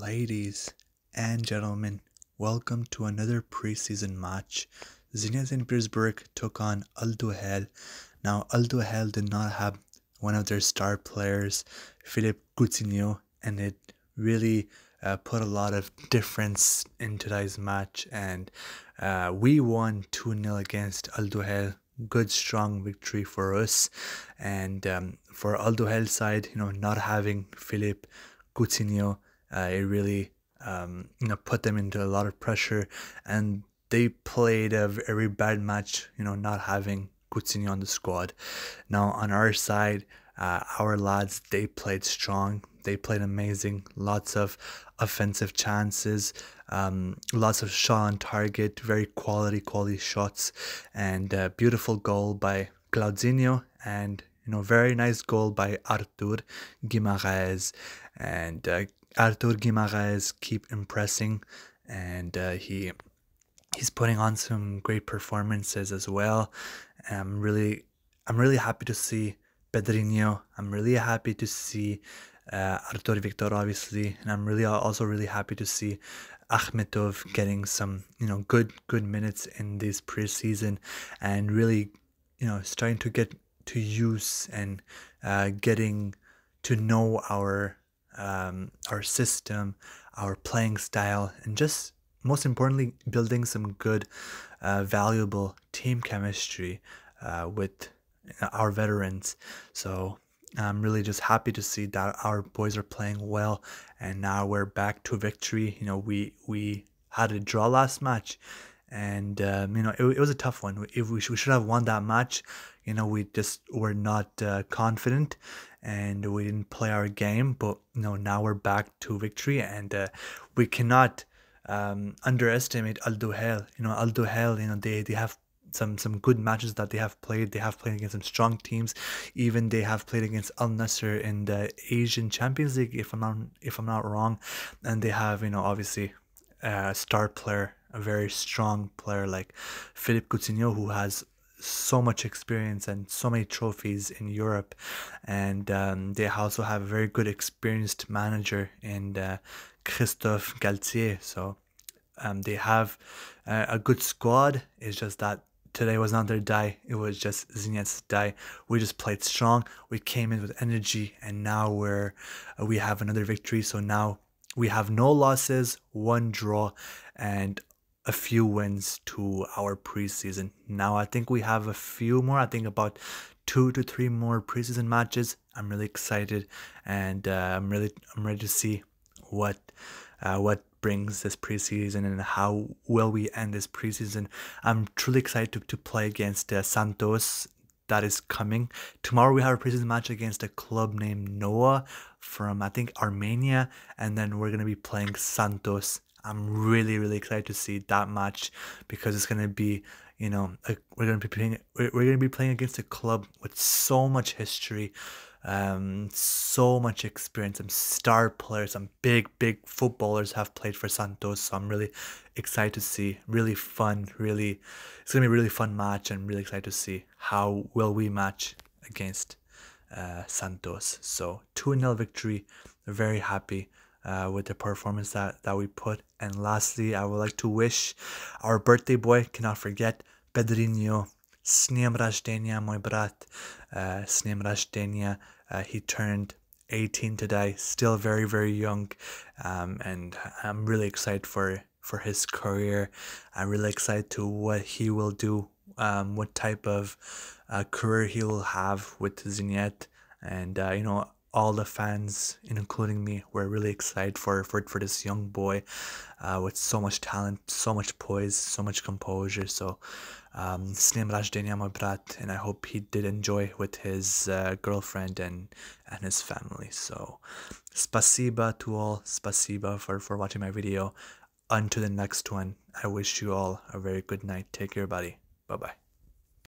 Ladies and gentlemen, welcome to another preseason match. Zenit St. Petersburg took on Al Duhail. Now, Al Duhail did not have one of their star players, Philippe Coutinho, and it really uh, put a lot of difference in today's match. And uh, we won 2 0 against Al Duhail. Good, strong victory for us. And um, for Al Duhail side, you know, not having Philippe Coutinho uh, it really um, you know put them into a lot of pressure, and they played a very bad match. You know, not having Coutinho on the squad. Now on our side, uh, our lads they played strong. They played amazing. Lots of offensive chances. Um, lots of shot on target. Very quality, quality shots, and beautiful goal by Claudinho and you know very nice goal by Artur Guimaraes and uh, Artur Guimaraes keep impressing, and uh, he he's putting on some great performances as well. I'm really I'm really happy to see Pedrinho. I'm really happy to see uh, Artur Victor, obviously, and I'm really also really happy to see Akhmetov getting some you know good good minutes in this preseason, and really you know starting to get to use and uh, getting to know our um, our system, our playing style, and just most importantly, building some good, uh, valuable team chemistry uh, with our veterans. So I'm really just happy to see that our boys are playing well, and now we're back to victory. You know, we we had a draw last match, and um, you know it, it, was a tough one. If we, we should have won that match, you know we just were not uh, confident, and we didn't play our game. But you know now we're back to victory, and uh, we cannot um, underestimate Al Duhail. You know Al Duhail, you know they they have some some good matches that they have played. They have played against some strong teams. Even they have played against Al Nassr in the Asian Champions League, if I'm not if I'm not wrong. And they have you know obviously a star player a very strong player like Philippe Coutinho, who has so much experience and so many trophies in Europe, and um, they also have a very good experienced manager in uh, Christophe Galtier. So um, they have uh, a good squad. It's just that today was not their day. It was just Zenit's day. We just played strong. We came in with energy, and now we're uh, we have another victory. So now we have no losses, one draw, and a few wins to our preseason. Now I think we have a few more. I think about two to three more preseason matches. I'm really excited, and uh, I'm really I'm ready to see what uh, what brings this preseason and how will we end this preseason. I'm truly excited to, to play against uh, Santos that is coming. Tomorrow we have a preseason match against a club named Noah from I think Armenia, and then we're gonna be playing Santos I'm really really excited to see that match because it's gonna be you know a, we're gonna be playing we're, we're gonna be playing against a club with so much history, um, so much experience. Some star players, some big big footballers have played for Santos. So I'm really excited to see. Really fun. Really, it's gonna be a really fun match. and really excited to see how will we match against uh, Santos. So two 0 victory. Very happy uh, with the performance that, that we put. And lastly, I would like to wish our birthday boy, cannot forget, Pedrinho. S nim my brat. Uh, с uh, he turned 18 today, still very, very young. Um, and I'm really excited for, for his career. I'm really excited to what he will do, um, what type of uh, career he will have with Zenit, And, uh, you know, all the fans, including me, were really excited for for, for this young boy uh, with so much talent, so much poise, so much composure. So, um, and I hope he did enjoy with his uh, girlfriend and and his family. So, spasiba to all, spasiba for for watching my video. Until the next one, I wish you all a very good night. Take care, buddy. Bye bye.